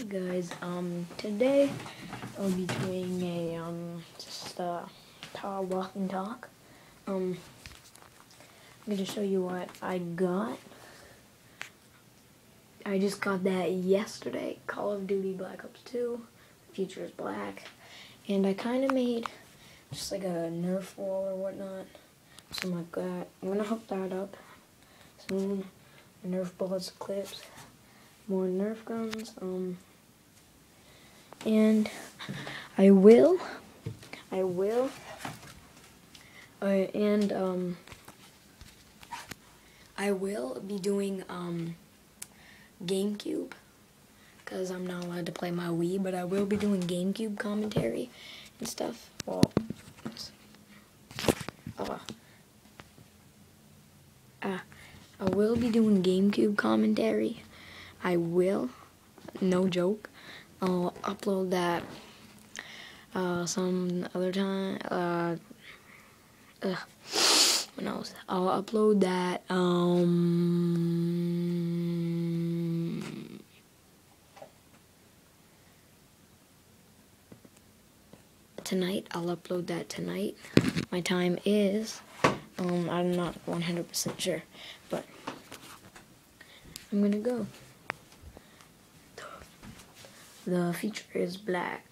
Hey guys, um, today I'll be doing a, um, just a power walking talk. Um, I'm gonna show you what I got. I just got that yesterday, Call of Duty Black Ops 2, Future is Black, and I kind of made just like a Nerf wall or whatnot, something like that. I'm gonna hook that up soon. Nerf bullets, clips, more Nerf guns, um, and I will, I will, uh, and, um, I will be doing, um, GameCube, because I'm not allowed to play my Wii, but I will be doing GameCube commentary and stuff. Well, uh, uh, I will be doing GameCube commentary. I will, no joke. I'll upload that uh, some other time. Uh, what else? I'll upload that. Um, tonight. I'll upload that tonight. My time is. Um, I'm not 100% sure, but I'm gonna go. The feature is black.